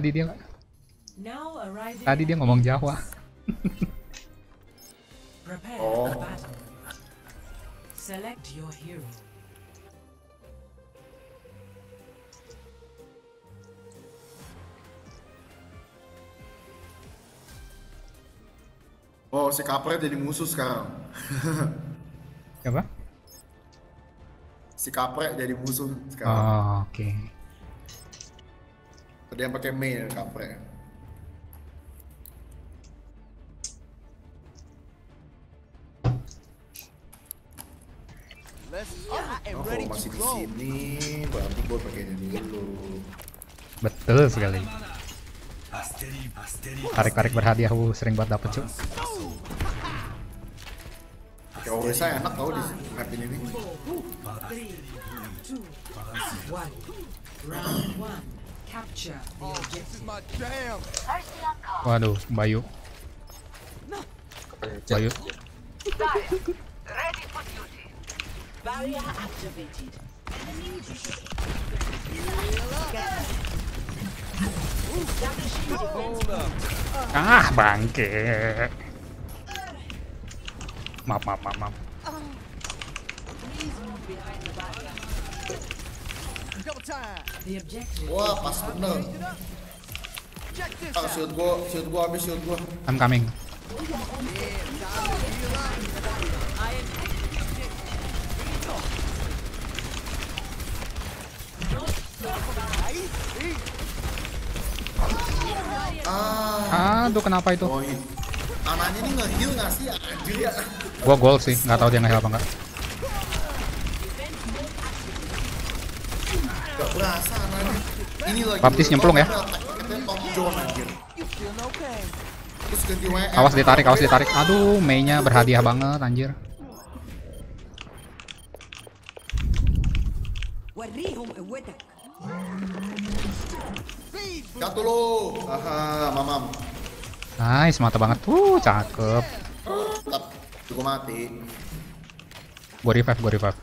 Tadi dia tadi dia ngomong Jawa. Oh. for battle. Select your hero. Oh, si kampret jadi musuh sekarang. Apa? Si kampret jadi musuh sekarang. Oh, oke. Tadi yang pakai Mei kampret. Oh, kalau masih di sini, berarti gue pakai dulu. Betul sekali. Tarik-tarik berhadiah, uh, sering banget dapet cuy. Pakai Orisa enak tau di map ini nih. Round one. Capture the objective. Waduh, Bayu. Bayu. Ah, bangke. Maaf, maaf, maaf, maaf. Wah, pas bener. Ah, shoot gua, shoot gua habis shoot gua. I'm coming. Ah, Aduh, kenapa itu? oh ini. Anaknya ini nge-heal nggak sih? Anjir ya. Gua gol sih, nggak tahu dia nge-heal apa enggak. Gak Baptis nyemplung ya. Awas ditarik, awas ditarik. Aduh, mainnya berhadiah banget anjir. Jatuh lo. Nice, mata banget. Uh, cakep. Tetap cukup mati. Gue revive, gue revive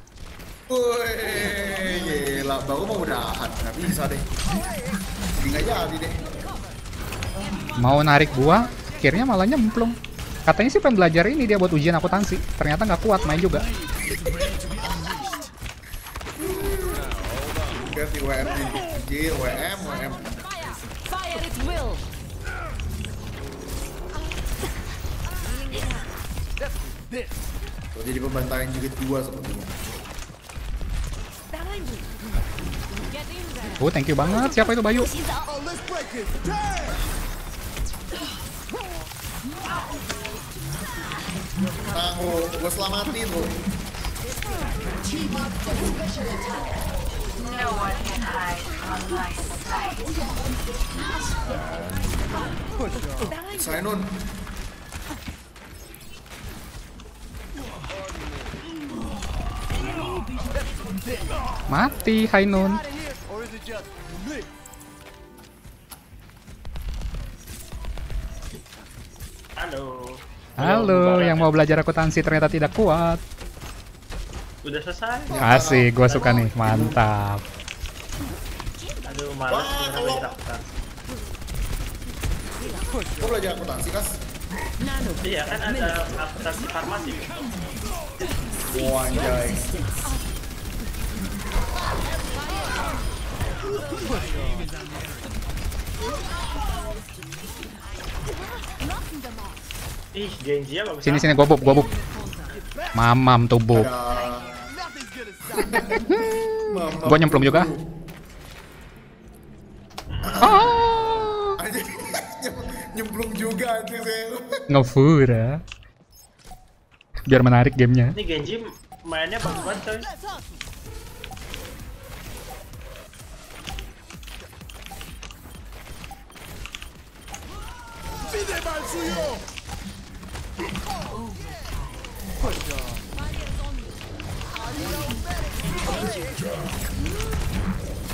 gila. Baru mau udahan. Nggak bisa deh. Ini nggak jadi deh. Mau narik gua, akhirnya malah nyemplung. Katanya sih pengen belajar ini dia buat ujian akuntansi. Ternyata nggak kuat main juga. Ganti WM. Anjir, WM, WM. Tuh, jadi pembantaian jilid dua sepertinya. Oh, thank you banget. Siapa itu Bayu? Oh, gua selamatin lo. Mati, Hainun. Halo, yang mau belajar akuntansi ternyata tidak kuat. Udah selesai? Asik, gua suka nih. Mantap. Aduh, malas belajar daftar. Gua belajar akuntansi, Kas. Iya kan ada akuntansi farmasi. Wah, anjay. Ih, Genji ya bagus. Sini sini gua bub, gua bub. Mamam tuh bub. Gua nyemplung juga. Ah, nyemplung juga anjir saya. ngefura. Biar menarik gamenya. Ini Genji mainnya bagus banget coy.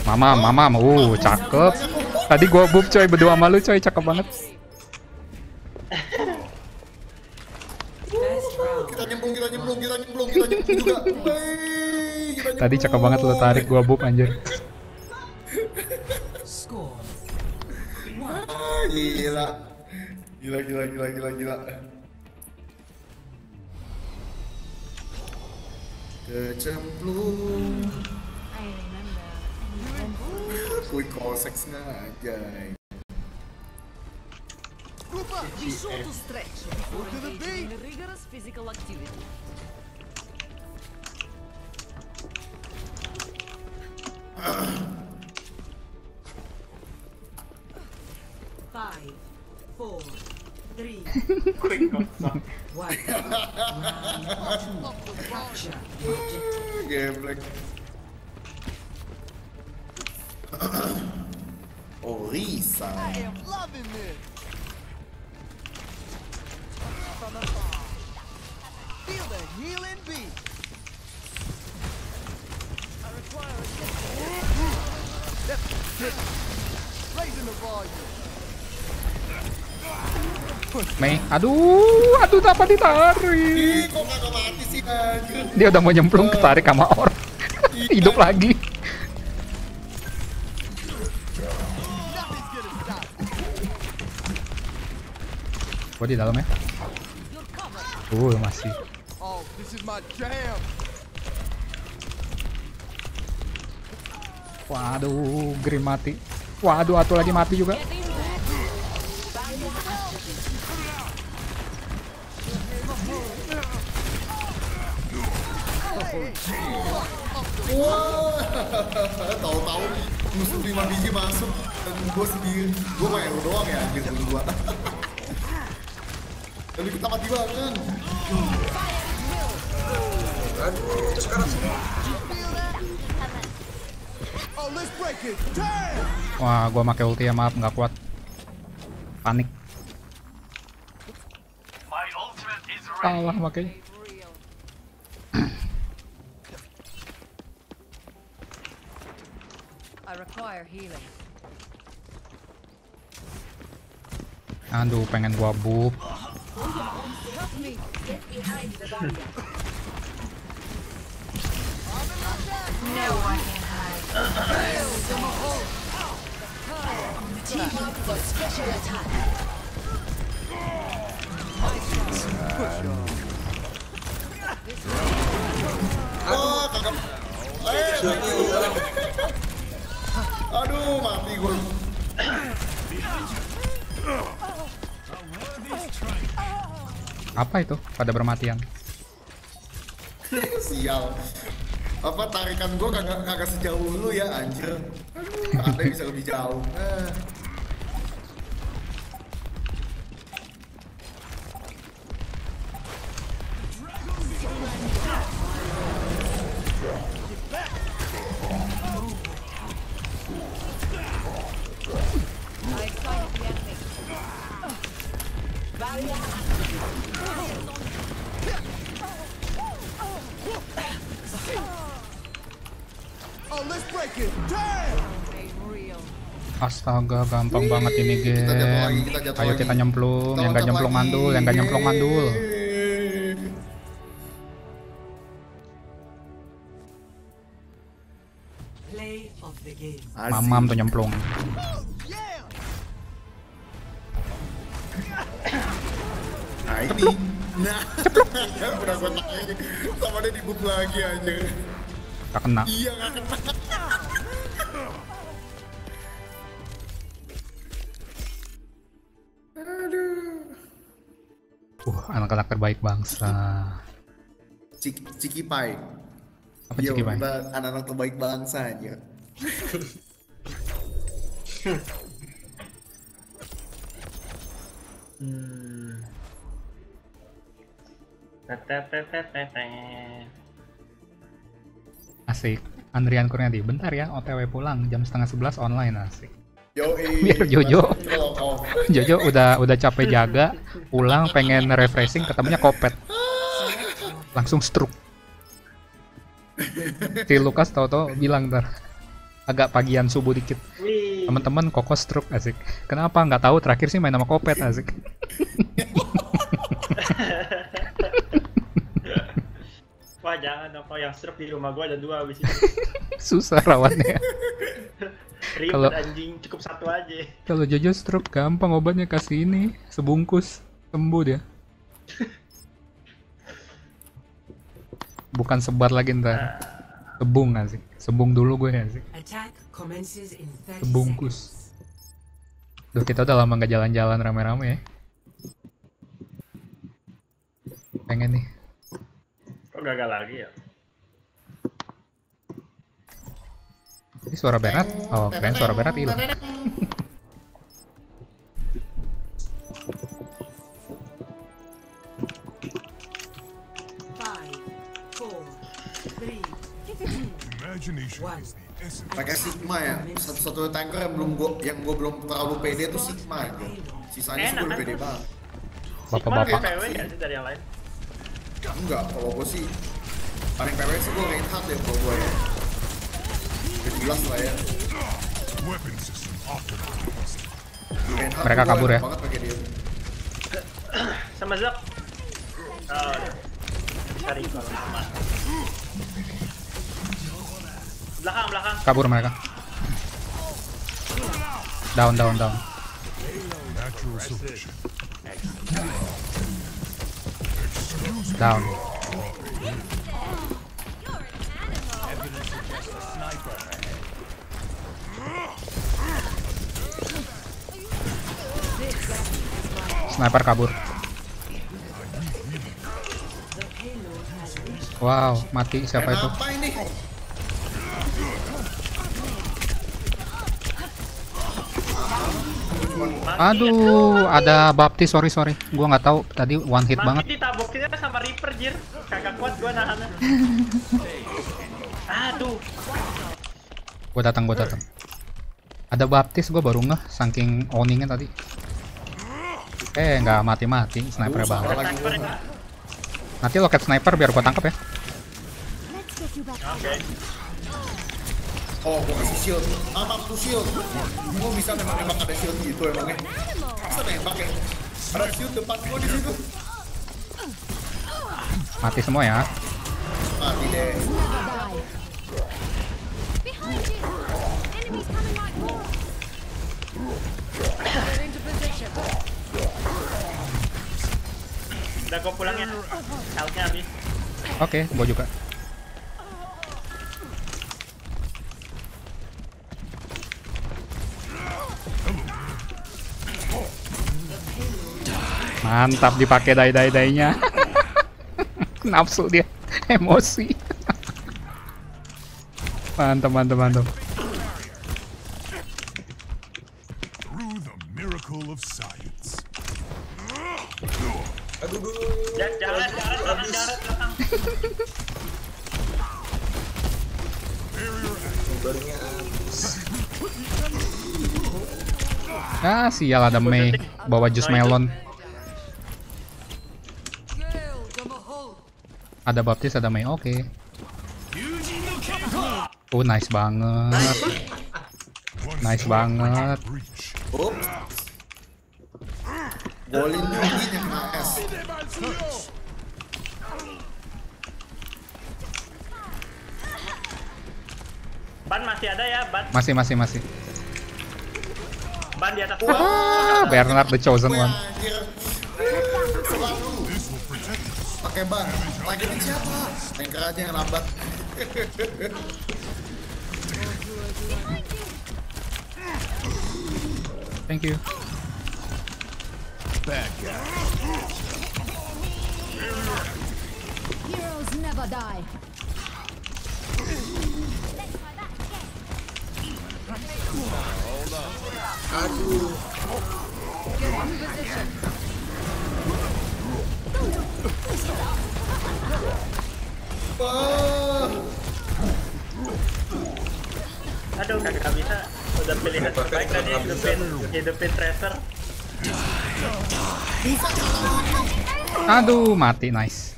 Mamam, mamam. Uh, cakep. Tadi gua bub coy, berdua sama lu coy, cakep banget. best round. Kita nyemplung, kita nyemplung, kita nyemplung, kita nyemplung juga. Wey, kita Tadi cakep banget lu tarik gua bub anjir. Score gila. Gila, gila, gila, gila, gila. Kecemplung. I remember. Quick call sex ngajay. Be sure to stretch before engaging in rigorous physical activity. Five, four, Geblek. Oh, Risa. am loving this. From. Feel the healing beat. I require. Raising the volume. Mei, aduh, aduh dapat ditarik. Ih, kok kagak mati sih anjir? Dia udah mau nyemplung ketarik sama orang. Hidup lagi. Gua di dalam ya. Uh, masih. Oh, this is my jam. Waduh, Grim mati. Waduh, atu lagi mati juga. Wah, tahu-tahu musuh lima biji masuk dan gue sendiri, gue main lu doang ya anjir temen gua. Tapi kita mati banget. Damn. Wah, gua pakai ulti ya, maaf nggak kuat. Panik. Salah makanya. Require healing. Aduh, pengen gua me. Wah, kagak. Eh, Aduh, mati gue. Apa itu? Pada bermatian. Sial. Apa tarikan gue kagak kagak sejauh lu ya anjir. Ada yang bisa lebih jauh. Eh. Astaga, gampang banget ini game. Kita jatuh lagi, kita jatuh Ayo lagi. kita nyemplung, Kita yang gak nyemplung lagi. mandul, yang gak nyemplung mandul. Play of the game. Asik. Mamam tuh nyemplung. Nah ini. Nah, udah gue tanya sama dia dibuk lagi aja. Gak kena. Iya nggak kena. Anak-anak terbaik bangsa. Cik, Ciki Pai. Apa Yo, Ciki Pai? anak-anak terbaik bangsa aja. Hmm. Asik. Andrian Kurniadi, bentar ya, OTW pulang jam setengah sebelas online asik. Yo, Biar Jojo. Jojo udah udah capek jaga, pulang pengen refreshing, ketemunya kopet. Langsung stroke. Si Lukas tau-tau bilang ntar agak pagian subuh dikit. Wih. Teman-teman koko stroke asik. Kenapa? Nggak tahu. Terakhir sih main sama kopet asik. Wah jangan dong, kalau yang stroke di rumah gua ada dua abis itu. Susah rawannya. Kalau- anjing, cukup satu aja. Kalau Jojo stroke gampang obatnya kasih ini sebungkus sembuh dia. Bukan sebat lagi ntar. Sebung gak sih? Sebung dulu gue ya sih. Attack commences in 30 Sebungkus. Duh kita udah lama gak jalan-jalan rame-rame ya. Pengen nih. Kok gagal lagi ya? Ini suara Bernard? Oh, keren suara Bernard hilang. Pakai Sigma ya. Satu-satu tanker yang belum gua yang gua belum terlalu pede itu Sigma aja. Sisanya sih gua udah pede banget. Sigma lebih Bapak-bapak. PW nggak sih dari yang lain? Enggak, kalau gua sih paling PW sih gua Reinhardt ya kalau gua ya. Udah jelas lah ya. Mereka kabur ya. Sama Zak. Oh. Belakang, belakang. Kabur mereka. Down, down, down. Down. Sniper kabur. Wow, mati siapa itu? Ini? Aduh, ada baptis, sorry sorry. Gua nggak tahu tadi one hit banget. Mati ditabokinnya sama Reaper, Jir. Kagak kuat gua nahannya. Aduh. Gua datang, gua datang. Ada baptis, gua baru ngeh saking owningnya tadi. Eh, nggak mati-mati, sniper Salah banget. Nanti loket sniper biar gua tangkap ya. Oke. Oh, gua kasih shield. Apa tuh shield? Gua bisa memang nembak ada shield gitu emangnya. Bisa nembak ya? Ada shield depan gua di situ. Mati semua ya. Mati deh. Gua pulang ya. Habis. Oke, gua juga. Mantap dipakai dai dai dainya. Nafsu dia, emosi. mantap mantap mantap. Sial ada Mei bawa jus melon. Ada baptis ada Mei, oke. Oh nice banget, nice banget. yang AS. Ban masih ada ya, ban. Masih masih masih. Ban di atas. Ah, Bernard the chosen one. pakai ban. Targetin siapa? Tanker aja yang lambat. Thank you. Heroes never die. Wah, Aduh, kagak bisa. Udah pilihan terbaik tadi hidupin, hidupin tracer. Aduh, mati nice.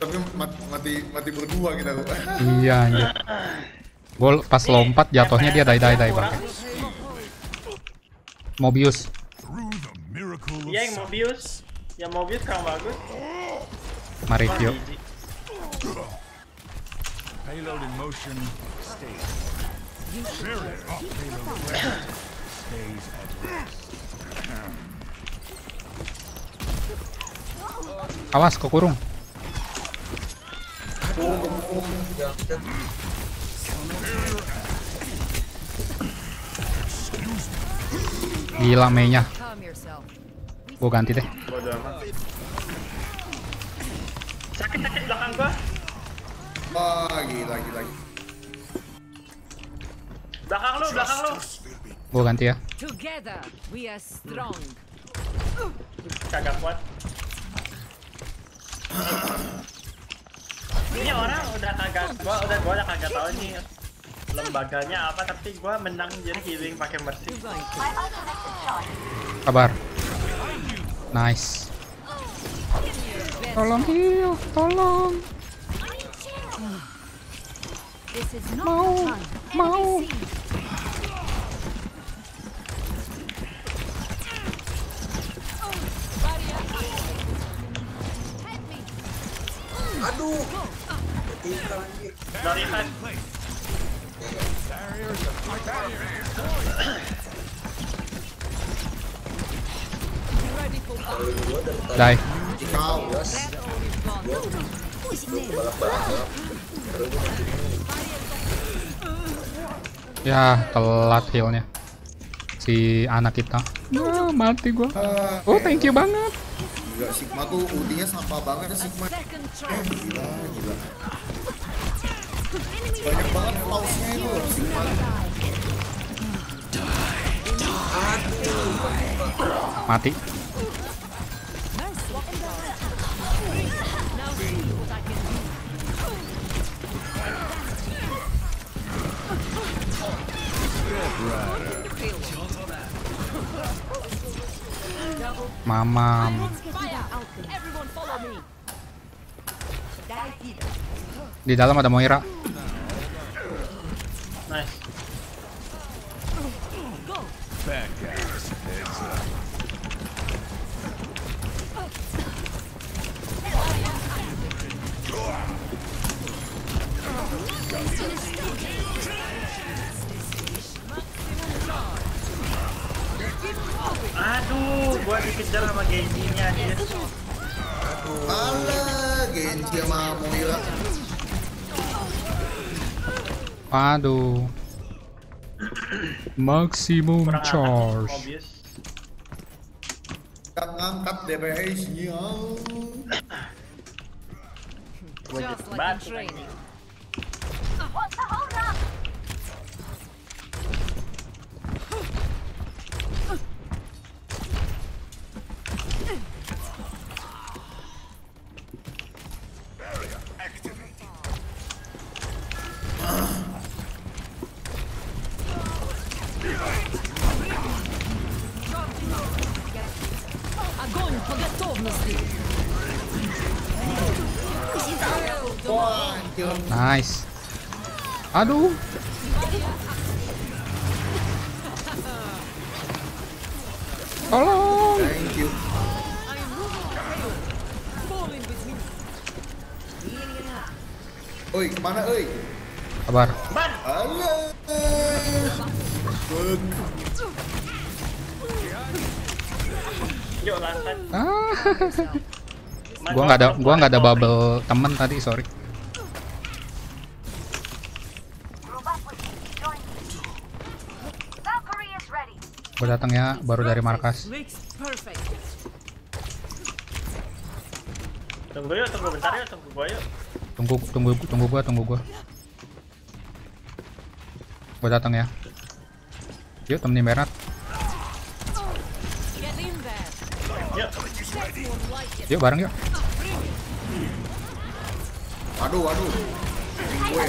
tapi mati, mati, mati berdua kita. Iya anjir. Gol pas lompat jatuhnya dia dai dai dai banget. Mobius. Iya yang. Mobius. Yang Mobius kurang bagus. Mari. Payload in motion. Stay. Awas, kok kurung. Gila mainnya. Gua ganti deh. Sakit sakit belakang gua. Wah, gila, gila. Belakang lu, belakang lu. Gua ganti ya. Together, we are strong. Kagak kuat. Ini orang udah kagak, gua udah gua udah kagak tahu nih lembaganya apa tapi gua menang jadi healing pakai mercy. Kabar. Nice. Tolong heal, tolong. This is not Mau, mau. Aduh. Dari Die. Kau. Ya, telat healnya. Si anak kita. Ya, mati gua. Oh, thank you banget. Gila, Sigma tuh ultinya sampah banget ya, Sigma. Eh, gila, gila. Banyak banget pausnya itu. Mati. Me. Di dalam ada Moira. Aduh, gua dikejar sama Genji-nya dia. Alah, Genji sama Moira. Aduh. Maximum Kurang atas, charge. obvious. Kita ngangkat DPS-nya. Gua Just jadi like in batu. training. Nice. Aduh. Tolong. Thank you. Oi, ke mana, oi? Kabar. Ban! Yuk lantai. Ah. Gua nggak ada gua nggak ada bubble temen tadi, sorry. Gua datang ya baru dari markas. Tunggu yuk, tunggu bentar yuk, tunggu gua yuk. Tunggu tunggu tunggu gua, tunggu gua. Gua datang ya. Yuk temenin there. Yuk. Yuk bareng yuk. Aduh, aduh. Gue.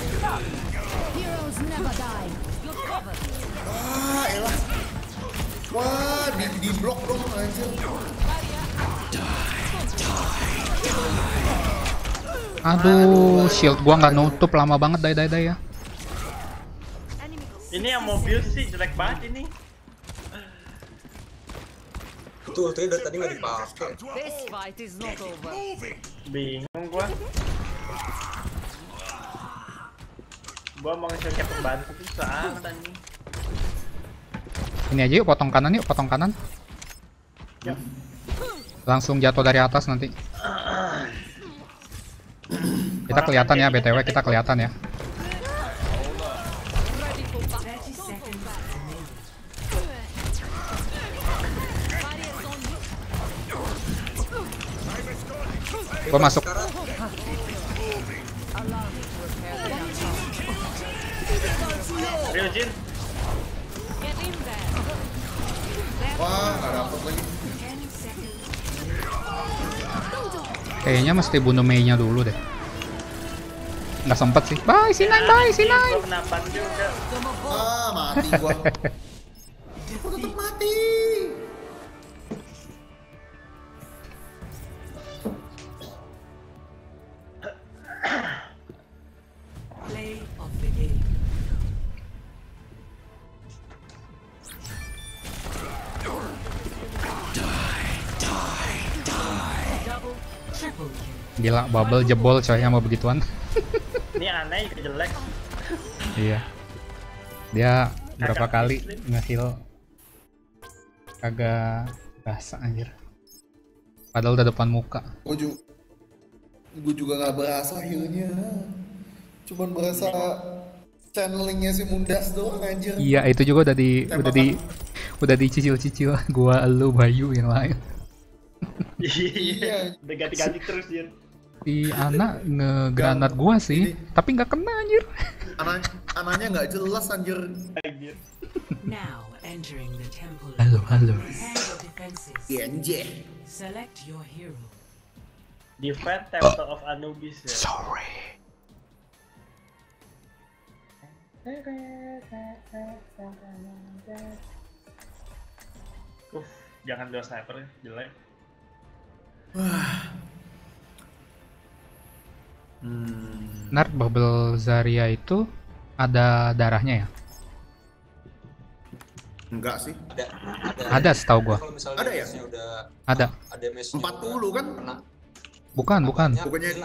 Heroes never die. You're covered. Ah, elah. Wah, di, di blok dong anjir. Aduh, shield gua nggak nutup lama banget dai dai dai ya. Ini yang mobil sih jelek banget ini. Itu ultinya dari tadi nggak dipakai. Bingung gua. Gua mau nge kayak pembantu susah amat anjing. Ini aja yuk potong kanan yuk, potong kanan. Yuk. Langsung jatuh dari atas nanti. Kita kelihatan ya BTW, kita kelihatan ya. 30 seconds remaining. Gua masuk. Kayaknya mesti bunuh Mei-nya dulu deh. Nggak sempet sih. Bye, si Nine, bye, si Gua Nine. kenapa juga. Ah, mati. Gua Gila, bubble jebol coy sama begituan. Ini aneh juga jelek. iya. Dia berapa kali nge-heal kagak rasa anjir. Padahal udah depan muka. Gua juga, gua juga nggak berasa healnya. Cuman berasa channelingnya si Mundas doang anjir. Iya, itu juga udah di udah di udah dicicil-cicil gua elu Bayu yang lain. Iya. Udah ganti-ganti terus dia. Si anak ngegranat gua sih, tapi nggak kena anjir. Anak, anaknya nggak jelas anjir. Anjir. Now entering the temple. Halo, halo. Defenses. Iya. Select your hero. Defend Temple of Anubis ya. Sorry. Uff, jangan dua sniper ya, jelek. Nar bubble Zarya itu ada darahnya ya? Enggak sih. Ada, ada. Ada setahu gua. Ada ya? udah Ada. ada damage-nya 40 kan? Kena. Bukan, bukan. Bukannya-.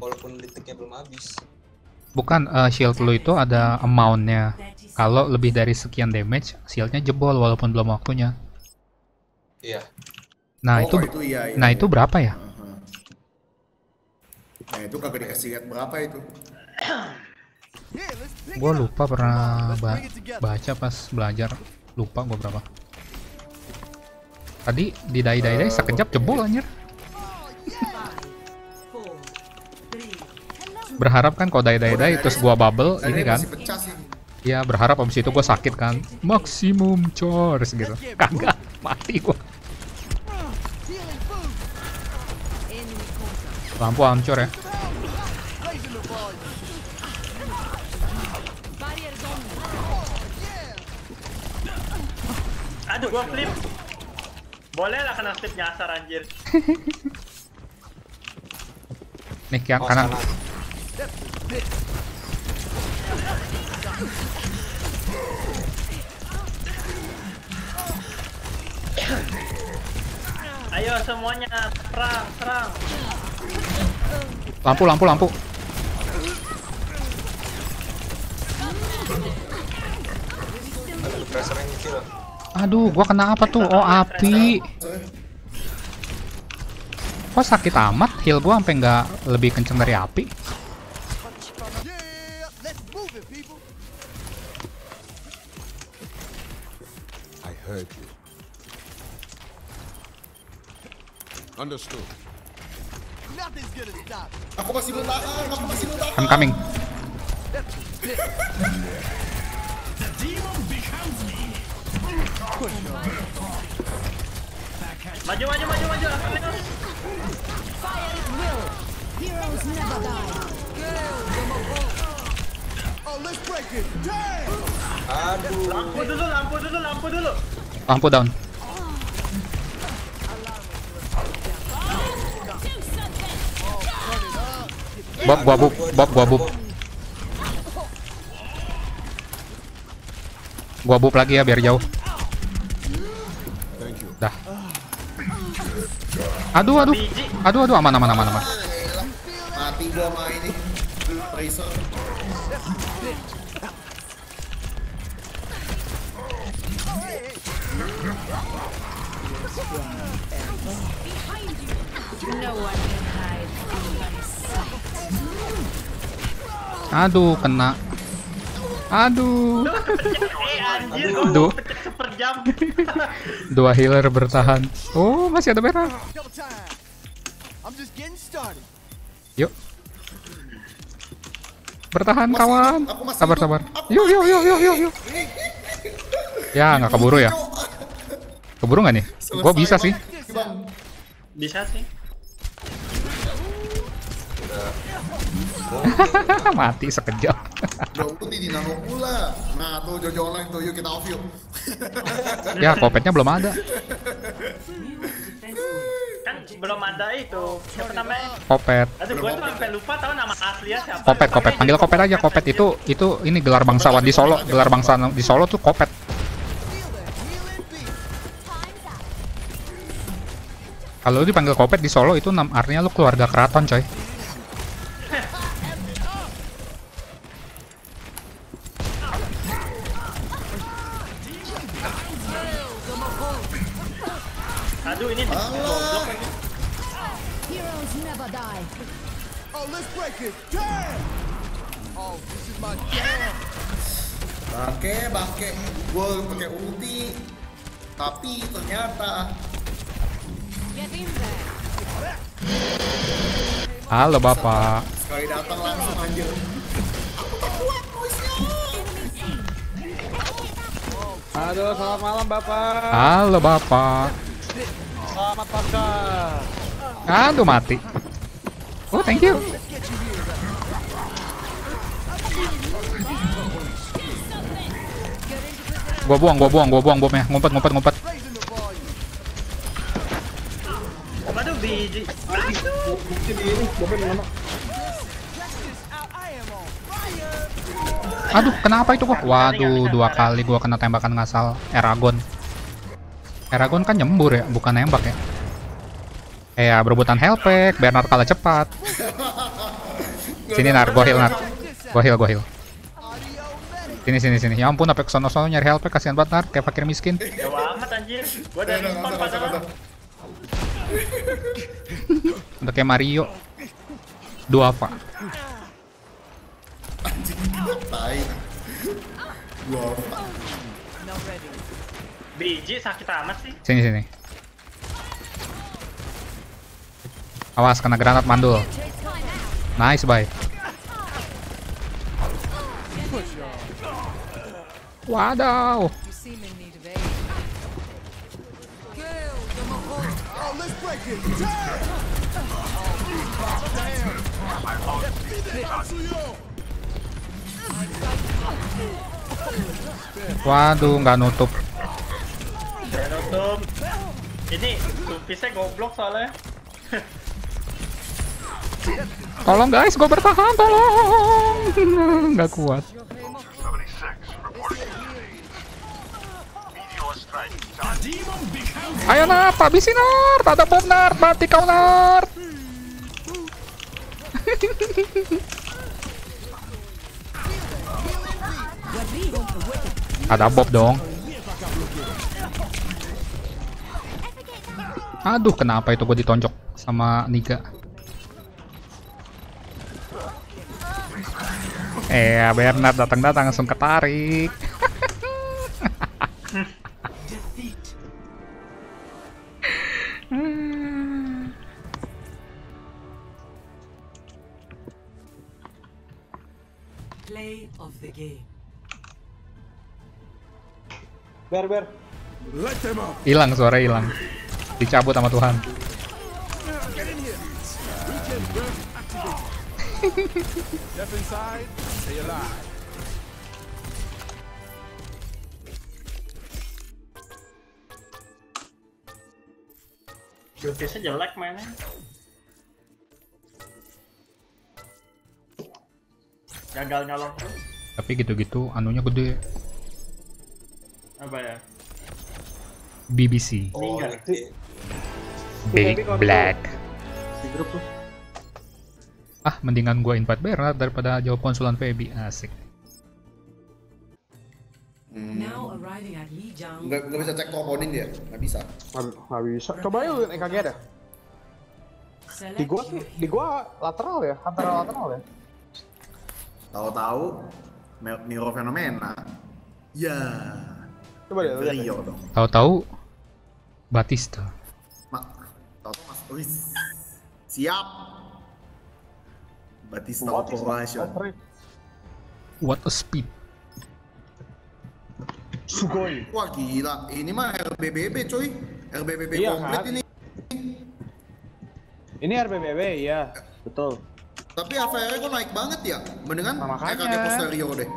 Walaupun detiknya belum habis. Bukan eh, shield lu itu ada amount-nya. Kalau lebih dari sekian damage, shieldnya jebol walaupun belum waktunya. Iya. Nah, Oh, itu itu iya, iya, Nah, iya. itu berapa ya? Nah itu kagak dikasih lihat berapa itu. Up. lupa pernah ba- baca pas belajar. Lupa gua berapa. Tadi di dai dai dai sekejap jebol anjir. Berharap kan kalau dai dai dai terus gua bubble Dan ini kan. masih pecah sih. Ya berharap abis itu gua sakit kan. Maksimum chores gitu. Kagak mati gua. Lampu hancur ya. Aduh, gua flip. Boleh lah kena flip nyasar anjir. Nih yang Oh, kanan. Ayo semuanya serang, serang. Lampu lampu lampu. Aduh, gua kena apa tuh? Oh, api. Kok sakit amat? Heal gua sampai nggak lebih kenceng dari api. Understood. Nothing's gonna stop. it. Aku masih bertahan, aku masih bertahan. I'm coming. Maju, maju, maju, maju. Akan Fire at will. Heroes never die. Oh, let's break it. Damn. Aduh. Lampu dulu, lampu dulu, lampu dulu. Lampu down. Bob gua bub, Bob gua bub. Gua bub lagi ya biar jauh. Dah. Aduh aduh. Aduh aduh aman aman aman aman. Mati gua mah ini. Tracer. No one can hide from my sight. Aduh, kena. Aduh, Eh anjir, gua Duh. pecah super jam. dua healer bertahan. Oh, masih ada merah. Double time. I'm just getting started. Yuk. Bertahan kawan. Sabar sabar. Yuk yuk yuk yuk yuk yuk. Ya nggak keburu ya? Keburu nggak nih? Gua bisa sih. Bisa sih. Mati sekejap. dong putih di nano pula. Nah tuh Jojo online tuh yuk kita off yuk. ya kopetnya belum ada. Kan belum ada itu. Siapa namanya? Kopet. Aduh, gua tuh sampai lupa tahu nama aslinya siapa. Kopet kopet. Panggil kopet aja kopet itu itu ini gelar bangsawan di Solo. Gelar bangsa di Solo tuh kopet. Kalau lu dipanggil kopet di Solo itu nam artinya lu keluarga keraton coy. Ini di goblok lagi. Heroes never die. Oh, let's break it. Damn. Oh, this is my jam. Bangke, bangke. Gue pakai ulti. Tapi ternyata Get in there. Halo bapak. sekali datang langsung anjir. Halo, selamat malam Bapak. Halo bapak. Aduh mati. Oh thank you. Gua buang, gua buang, gua buang bomnya. Ngumpet, ngumpet, ngumpet. Aduh, kenapa itu gua? Waduh, dua kali gua kena tembakan ngasal Eragon. Eragon kan nyembur ya, bukan nembak ya. Eh ya, berebutan pack, Bernard kalah cepat. Sini Nar, gua heal Nar. Gua heal, gua heal. Sini sini sini. Ya ampun, sampai kesono sono nyari pack kasihan banget Nar, kayak fakir miskin. Jauh amat anjir. Gua dari nggak padahal. Udah kayak Mario. Dua apa? Tai. Gua Biji sakit amat sih. Sini sini. Awas kena granat mandul. Nice bye. Wadaw. Waduh, nggak nutup. Ya nutup. Ini supisnya goblok soalnya. Tolong guys, gue bertahan, tolong. Nggak kuat. Ayo Nart, habisin Nart. Ada bom Nart, mati kau Nart. Ada Bob dong. Aduh, kenapa itu gue ditonjok sama Niga? Eh, Bernard datang-datang langsung ketarik. Play of the game. Ber, ber. Hilang suara hilang. Dicabut sama Tuhan. Step inside. Stay alive. Supisnya jelek mainnya. Gagal nyolong tuh. Tapi gitu-gitu anunya gede. Apa ya? BBC. Oh, ini Big Black. Di grup tuh. Ah, mendingan gua invite Bernard daripada jawab konsulan Feby. Asik. Lijiang. Nggak, nggak bisa cek komponen dia, nggak bisa. Nggak nggak bisa. Coba yuk EKG. Select Di gua sih, di gua lateral ya, antara lateral ya. Tahu-tahu Me- Miro fenomena. Ya. Coba deh, lihat. Rio dong. Tahu-tahu Batista. Mak, tahu-tahu mas. Wis. Siap. Batista What Corporation. What a speed. Sugoi. Wah gila, ini mah RBBB coy. RBBB Iya, komplit kan? ini. Ini RBBB, iya. Betul. Tapi AVR kok naik banget ya? Mendingan Nah, makanya. Posterior deh.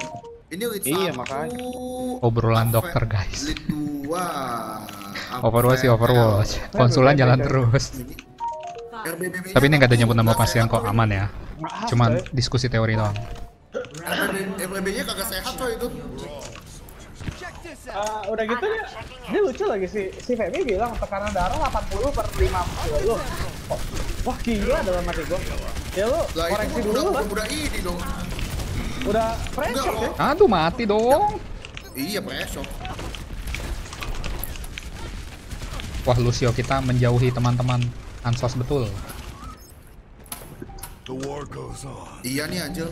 Ini lead Iya, satu, makanya. Obrolan AV dokter, guys. Lead dua. Overwatch sih. Overwatch. Konsulan jalan terus. RBBB Tapi ini nggak ada nyebut nama pasien kok aman ya. Maaf, Cuman coy. diskusi teori doang. RBB-nya kagak sehat coy itu. Ah, udah gitu dia, dia lucu lagi si si Feby bilang tekanan darah 80 per 50 Oh, Wah gila dalam hati gua. Ya lu Lah koreksi dulu udah, lah. udah ini dong. Udah pressure ya. Aduh mati dong. Iya pressure. Wah Lucio kita menjauhi teman-teman ansos betul. Iya nih Anjel.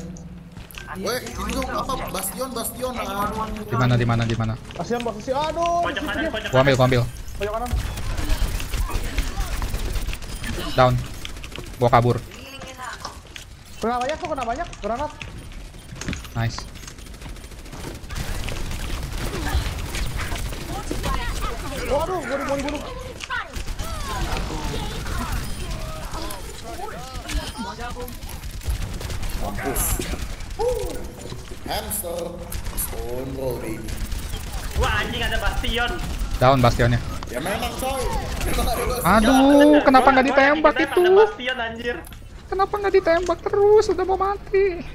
Weh, ini dong apa Bastion Bastion aduh. Di mana di mana di mana? Kasihan posisi. Aduh, Pojok kanan, pojok Gua ambil, gua ambil. Pojok kanan. Down. Gua kabur. Kena banyak tuh, kena banyak. Granat. Nice. Waduh, gua mau dibunuh. Hamster. Stone roll baby. Wah anjing ada bastion. Down bastionnya. Ya memang coy. Aduh, kenapa nggak ditembak itu? Ada bastion anjir. Kenapa nggak ditembak terus? Udah mau mati.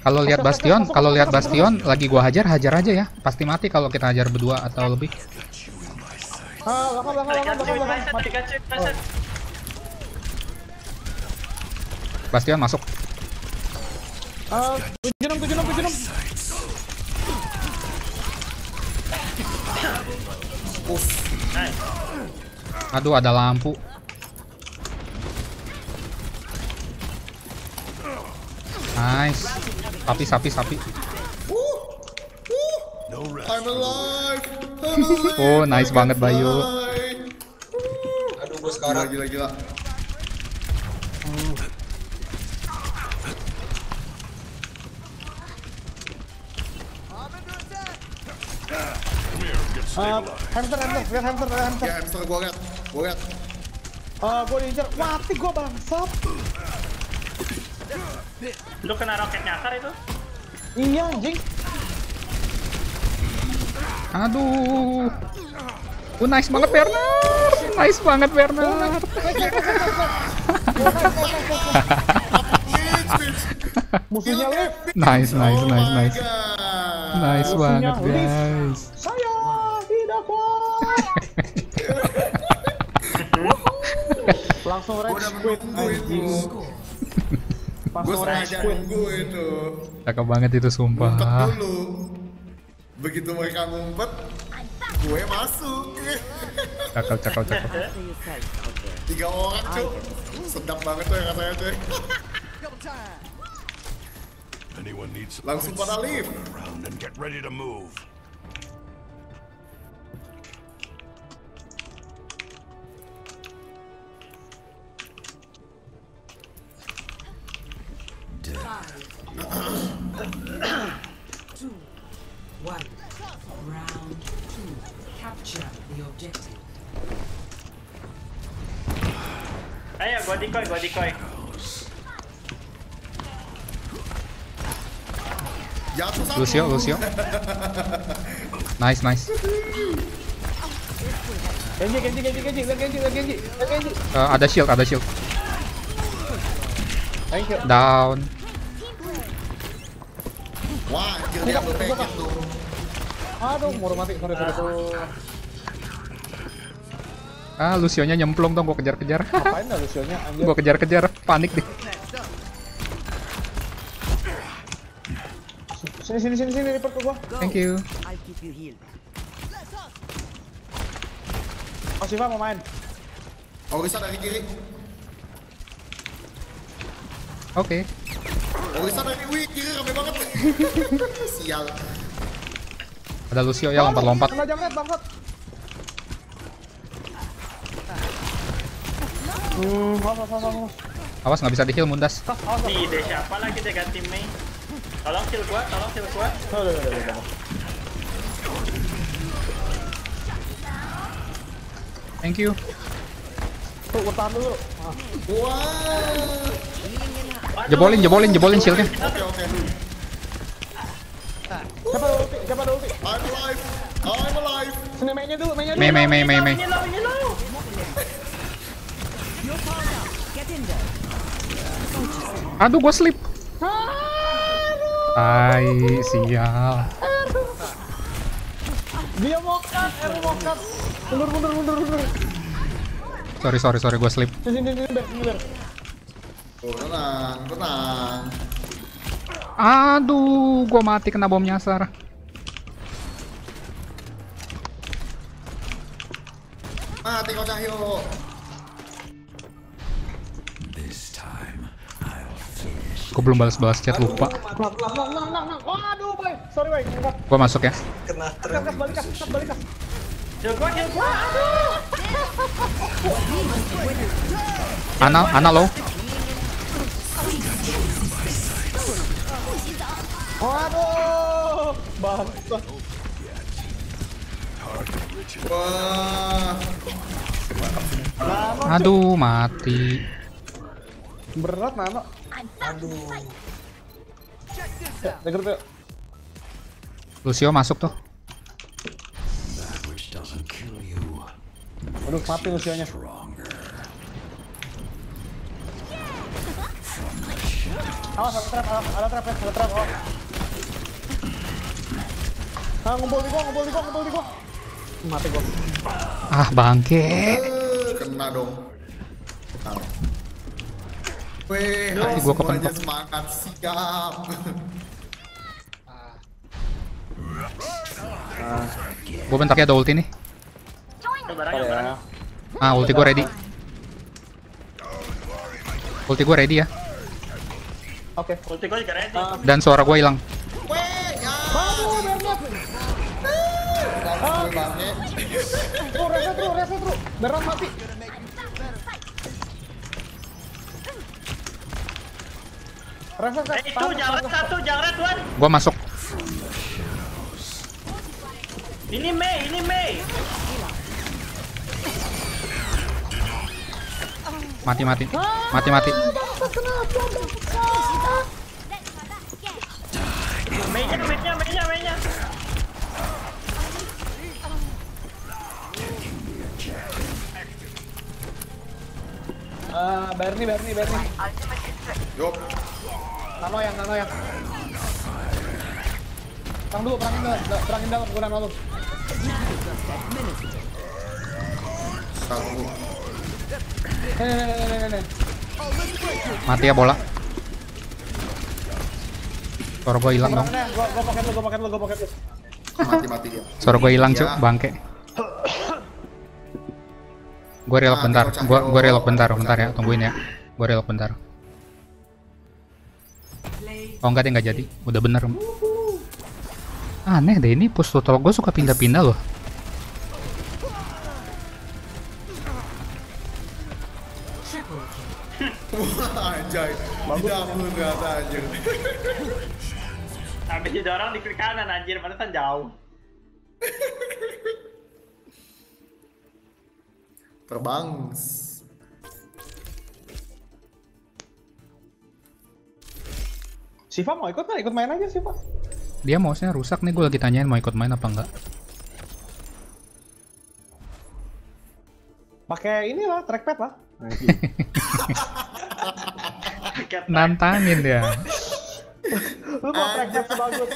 Kalau lihat bastion, kalau lihat bastion lagi gua hajar, hajar aja ya. Pasti mati kalau kita hajar berdua atau lebih. Ah, belakang, belakang, belakang, Pikachu, Bastion masuk. Tujuh enam, tujuh enam, tujuh enam. Nice. Aduh, ada lampu. Nice. Sapi, sapi, sapi. No rest. I'm alive. I'm alive. Oh, nice banget, Bayu. Aduh, gue Gila sekarang gila Ah, hamster, hamster, lihat hamster, lihat hamster. Ya hamster gua liat. Gua liat. Ah, gua diincar. Mati gua bangsat. Lu kena roket nyasar itu? Iya anjing. Aduh. Oh, nice banget Bernard. Nice banget Bernard. Musuhnya lu. nice, nice, Oh nice, nice. God. Nice banget, guys. Udah squid anjing. Sengaja squid. nunggu itu. Cakep banget itu Ngumpet sumpah. dulu. Begitu mereka ngumpet, gue masuk. Cakep, cakep, cakep. Tiga orang cuy. Sedap banget tuh yang katanya needs Langsung pada lift. Ayo, gua decoy, gua decoy. Lucio, Lucio. Nice, nice. Genji, Genji, Genji, Genji, lihat Genji, lihat Genji, lihat Genji. Eh, ada shield, ada shield. Thank you. Down. Wah, anjir dia ambil packet tuh. Aduh, mau mati, sorry, sorry. Ah, Lucio-nya nyemplung dong, gua kejar-kejar. Ngapain dah Lucio-nya, anjir. gua kejar-kejar, panik deh. Sini sini sini sini report ke gua. Thank you. Oh Siva mau main. Orisa dari kiri. Oke. Orisa dari wih kiri rame banget. Sial. Ada Lucio ya lompat-lompat. Kena jamret bangsat. Hmm, awas awas awas. awas. Awas nggak bisa di heal Mundas. Awas, awas. Nih, deh siapa lagi deh ganti Mei? Tolong kill gua, tolong. Thank you. Tuh, gua tahan dulu. Wah. Jebolin, jebolin, jebolin shieldnya. Oke oke. I'm alive. I'm alive. Sini mainnya dulu, mainnya dulu. Mei, mei, mei, mei, mei. Ini low, ini low. Get in there. Aduh, gua slip. Tai, sial. Dia mau cut, Eru mau cut. Mundur, mundur, mundur, mundur. Sorry, sorry, sorry, gua slip. Sini, sini, sini, sini. Oh, tenang, tenang. Aduh, gua mati kena bom nyasar. Mati kau Cahyo. This time, Gua belum balas-balas chat lupa. Waduh, boy. Sorry, boy. Enggak, Gua masuk ya. Kena balik, balik, enggak. Kill gua, kill gua. Ana, Ana low. Waduh, bangsat. Wah. Nano, Aduh, mati. berat Nano. Aduh. Denger tuh. Lucio masuk tuh. Aduh, mati Lucio-nya. Awas, ada trap, ada trap, ada trap. Ah, ngumpul di gua, ngumpul di gua, ngumpul di gua. Mati gua. Ah, bangke. Kena dong. Kena. Weh, gua kepentok. semangat siap. Gua bentar ya ada ulti nih. Barangnya. Ah, ulti gua ready. Ulti gua ready ya. Oke. Ulti gua juga ready. Dan suara gua hilang. Weh, ya. Tuh, reset tuh, reset tuh. Berat mati. Eh, reset. itu jangan satu, jangan tuan. Gua masuk. Ini Mei, ini Mei. Mati, mati. Mati, mati. Mei-nya, Mei-nya, Mei-nya, Mei-nya. Ah, Bernie, Bernie, Bernie. Yuk. Nano yang, Nano yang. Perang dulu, perangin dalam, da- perangin dalam, gue Nano lu. Satu. Nih, nih, nih, nih, nih, nih. Mati ya bola. Suara gua hilang dong. Perangin gua, gua pocket lu, gua pocket lu, gua pocket lu. Mati mati dia. Suara gua hilang, Cuk. Ya. Bangke. Gua relok Ah, bentar. Gua gua relok bentar, bentar ya. Tungguin ya. Gua relok bentar. Oh enggak deh nggak jadi. Udah bener. Aneh deh ini push total gue suka pindah-pindah loh. Wah, anjay. Tidak ternyata anjir. Habis didorong di kiri kanan anjir, pantesan jauh. terbang. Siva mau ikut nggak? Ikut main aja Siva. Dia mouse-nya rusak nih, gue lagi tanyain mau ikut main apa enggak. Pakai inilah, trackpad lah. Nantangin dia. Lu mau trackpad sebagus